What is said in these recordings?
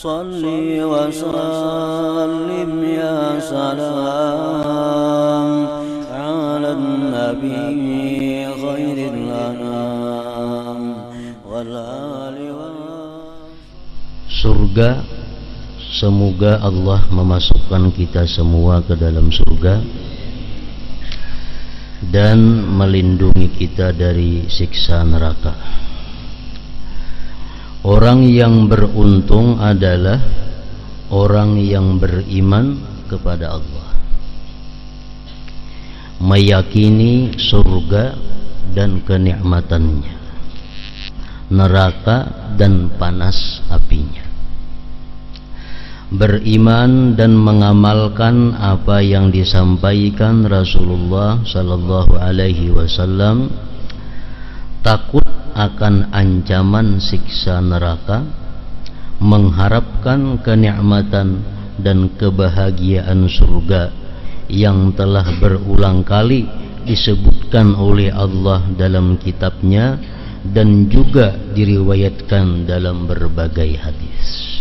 صل وسلم يا سلام على النبي خير الأنام والآل surga semoga Allah memasukkan kita semua ke dalam surga dan melindungi kita dari siksa neraka orang yang beruntung adalah orang yang beriman kepada Allah. Meyakini surga dan kenikmatannya. Neraka dan panas apinya. Beriman dan mengamalkan apa yang disampaikan Rasulullah sallallahu alaihi wasallam. Takut akan ancaman siksa neraka mengharapkan kenikmatan dan kebahagiaan surga yang telah berulang kali disebutkan oleh Allah dalam kitabnya dan juga diriwayatkan dalam berbagai hadis.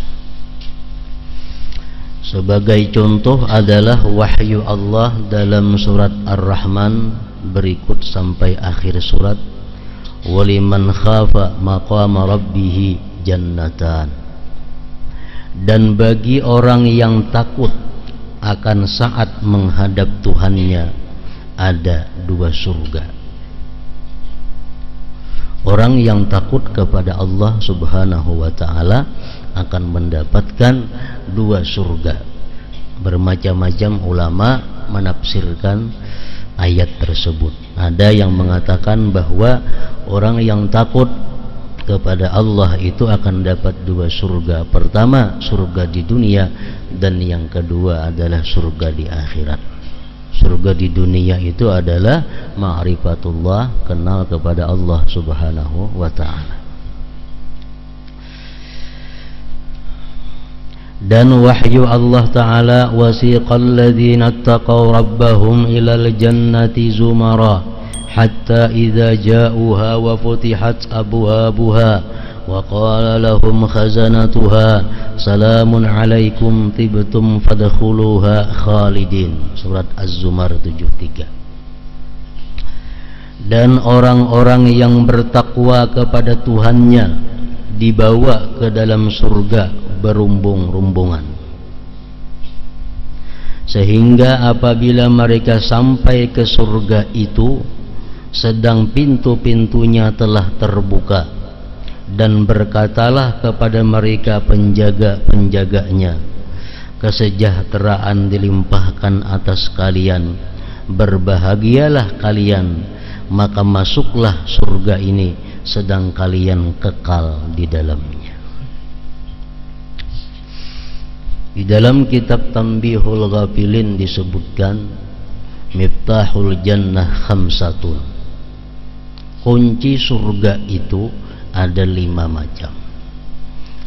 Sebagai contoh adalah wahyu Allah dalam surat Ar-Rahman berikut sampai akhir surat waliman khafa maqama rabbih jannatan dan bagi orang yang takut akan saat menghadap Tuhannya ada dua surga orang yang takut kepada Allah Subhanahu wa taala akan mendapatkan dua surga. Bermacam-macam ulama menafsirkan ayat tersebut. Ada yang mengatakan bahwa orang yang takut kepada Allah itu akan dapat dua surga. Pertama, surga di dunia dan yang kedua adalah surga di akhirat. Surga di dunia itu adalah ma'rifatullah, kenal kepada Allah Subhanahu wa taala. Dan wahyu Allah Ta'ala wasiqal ladhina attaqaw rabbahum ilal jannati zumara hatta idha ja'uha wa futihat abuhabuha wa qala lahum khazanatuha salamun alaikum tibtum fadkhuluha khalidin. Surat Az-Zumar 73 dan orang-orang yang bertakwa kepada Tuhannya dibawa ke dalam surga berumbung-rumbungan. Sehingga apabila mereka sampai ke surga itu sedang pintu-pintunya telah terbuka dan berkatalah kepada mereka penjaga-penjaganya kesejahteraan dilimpahkan atas kalian. Berbahagialah kalian. Maka masuklah surga ini sedang kalian kekal di dalamnya Di dalam kitab Tambihul Ghafilin disebutkan Miftahul Jannah Khamsatun. Kunci surga itu ada lima macam.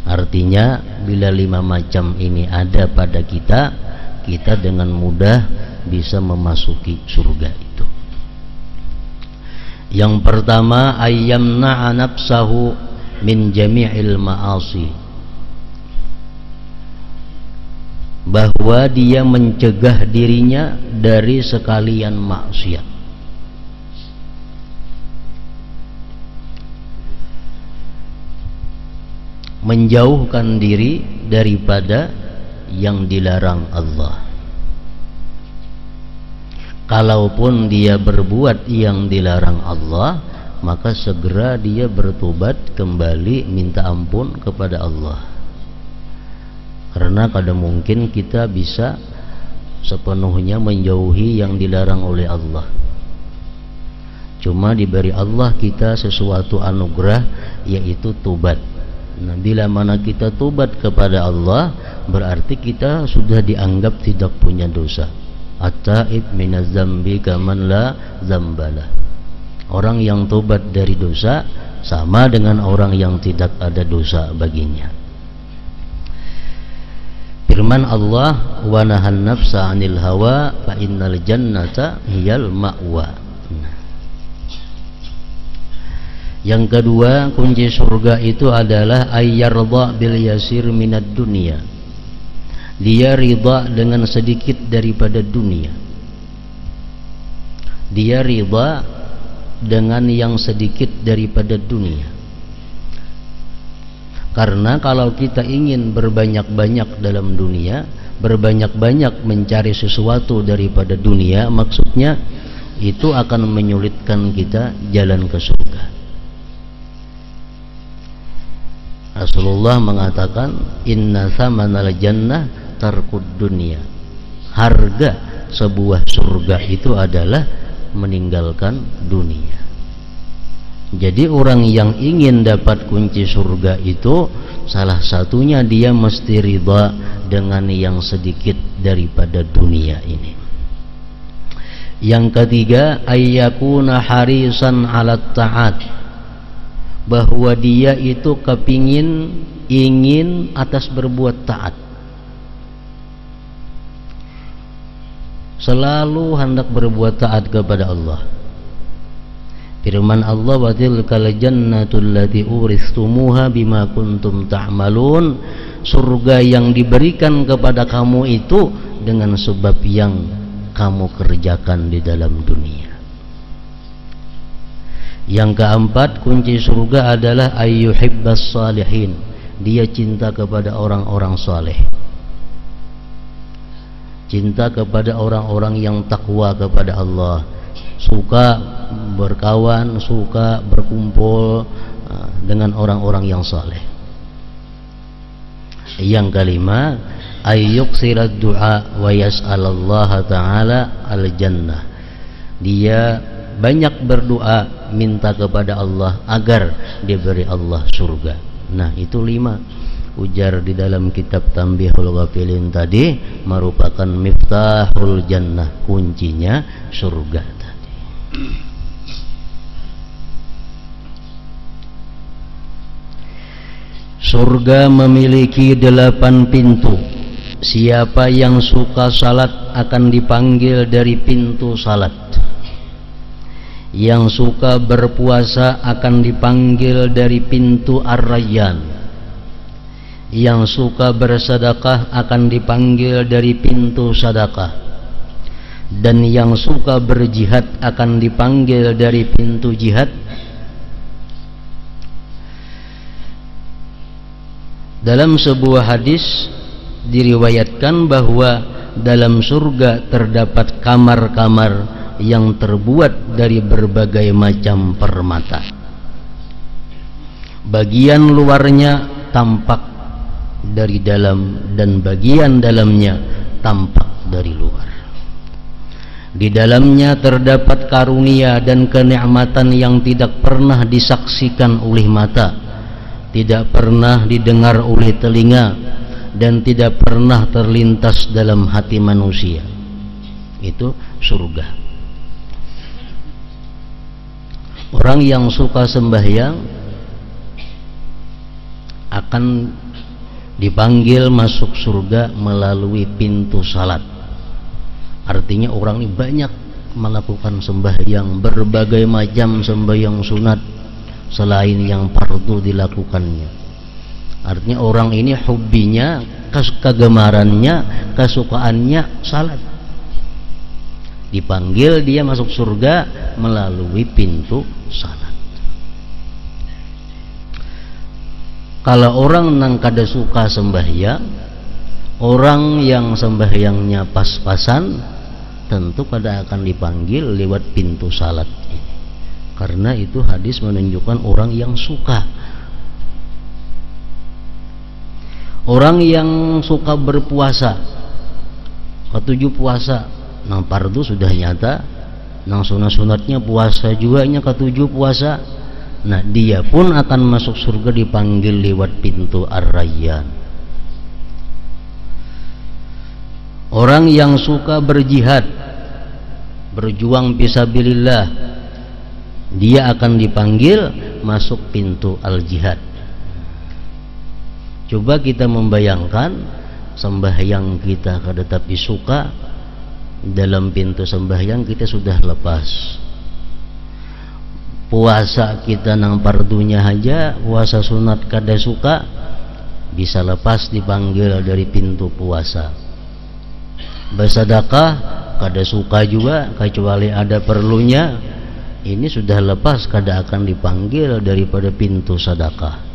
Artinya bila lima macam ini ada pada kita Kita dengan mudah bisa memasuki surga itu. Yang pertama Ayyamna'a nafsahu min jami'il ma'asi bahwa dia mencegah dirinya dari sekalian maksiat. Menjauhkan diri daripada yang dilarang Allah. Kalaupun dia berbuat yang dilarang Allah maka segera dia bertobat kembali minta ampun kepada Allah karena kadang mungkin kita bisa sepenuhnya menjauhi yang dilarang oleh Allah. Cuma diberi Allah kita sesuatu anugerah yaitu tubat. Nah bila mana kita tubat kepada Allah berarti kita sudah dianggap tidak punya dosa. At-taib minaz zambi kaman la zambala orang yang tubat dari dosa sama dengan orang yang tidak ada dosa baginya firman Allah wa nahan nafsa 'anil hawa fa innal jannata hiyal ma'wa. Yang kedua kunci surga itu adalah ayyarda bil yasir minad dunia. Dia ridha dengan sedikit daripada dunia. Dia ridha dengan yang sedikit daripada dunia karena kalau kita ingin berbanyak-banyak dalam dunia berbanyak-banyak mencari sesuatu daripada dunia maksudnya itu akan menyulitkan kita jalan ke surga. Rasulullah mengatakan inna samanal jannah tarkud dunia. Harga sebuah surga itu adalah meninggalkan dunia jadi orang yang ingin dapat kunci surga itu salah satunya dia mesti ridha dengan yang sedikit daripada dunia ini. Yang ketiga ayyakuna harisan ala taat bahwa dia itu kepingin ingin atas berbuat taat. Selalu hendak berbuat taat kepada Allah Firman Allah wa tilkal jannatul lati uristumuha bima kuntum ta'malun. Surga yang diberikan kepada kamu itu dengan sebab yang kamu kerjakan di dalam dunia. Yang keempat kunci surga adalah ayyuhibbas salihin. Dia cinta kepada orang-orang saleh. Cinta kepada orang-orang yang takwa kepada Allah. Suka berkawan, suka berkumpul uh, dengan orang-orang yang saleh. Yang kelima, ayyuk sirat du'a wa yas'alallah ta'ala al-jannah. Dia banyak berdoa minta kepada Allah agar diberi Allah surga. Nah, itu lima ujar di dalam kitab Tambihul Ghafilin tadi merupakan miftahul jannah kuncinya surga. Surga memiliki delapan pintu. Siapa yang suka salat akan dipanggil dari pintu salat. Yang suka berpuasa akan dipanggil dari pintu ar-rayyan. Yang suka bersedekah akan dipanggil dari pintu sedekah. Dan yang suka berjihad akan dipanggil dari pintu jihad dalam sebuah hadis diriwayatkan bahwa dalam surga terdapat kamar-kamar yang terbuat dari berbagai macam permata. Bagian luarnya tampak dari dalam dan bagian dalamnya tampak dari luar. Di dalamnya terdapat karunia dan kenikmatan yang tidak pernah disaksikan oleh mata, tidak pernah didengar oleh telinga, dan tidak pernah terlintas dalam hati manusia. Itu surga. Orang yang suka sembahyang akan dipanggil masuk surga melalui pintu salat Artinya orang ini banyak melakukan sembahyang berbagai macam sembahyang sunat selain yang fardu dilakukannya. Artinya orang ini hobinya, kegemarannya, kesukaannya salat. Dipanggil dia masuk surga melalui pintu salat. Kalau orang nang kada suka sembahyang, orang yang sembahyangnya pas-pasan tentu pada akan dipanggil lewat pintu salat karena itu hadis menunjukkan orang yang suka. Orang yang suka berpuasa ketujuh puasa nang pardu sudah nyata. Nang sunat-sunatnya puasa juga nya ketujuh puasa. Nah dia pun akan masuk surga dipanggil lewat pintu ar-rayyan. Orang yang suka berjihad Berjuang pisabilillah Dia akan dipanggil Masuk pintu al-jihad. Coba kita membayangkan Sembahyang kita tetapi suka Dalam pintu sembahyang kita sudah lepas. Puasa kita nang pardunya aja puasa sunat kada suka bisa lepas dipanggil dari pintu puasa. Bersedekah kada suka juga kecuali ada perlunya ini sudah lepas kada akan dipanggil daripada pintu sedekah.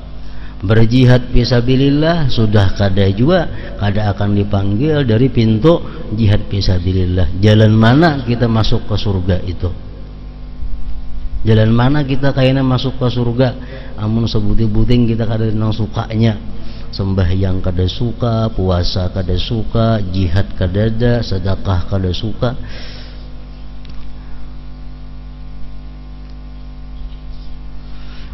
Berjihad fisabilillah sudah kada juga kada akan dipanggil dari pintu jihad fisabilillah jalan mana kita masuk ke surga itu? Jalan mana kita kayaknya masuk ke surga? Amun sebuting-buting kita kada nang sukanya. Sembahyang kada suka puasa kada suka jihad kada ada sedekah kada suka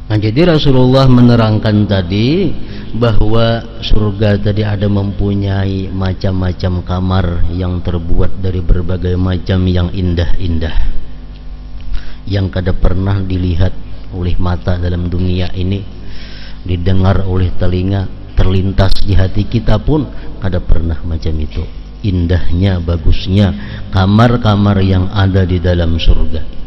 Nah jadi Rasulullah menerangkan tadi bahwa surga tadi ada mempunyai macam-macam kamar yang terbuat dari berbagai macam yang indah-indah. Yang kada pernah dilihat oleh mata dalam dunia ini didengar oleh telinga terlintas di hati kita pun kada pernah macam itu. Indahnya bagusnya kamar-kamar yang ada di dalam surga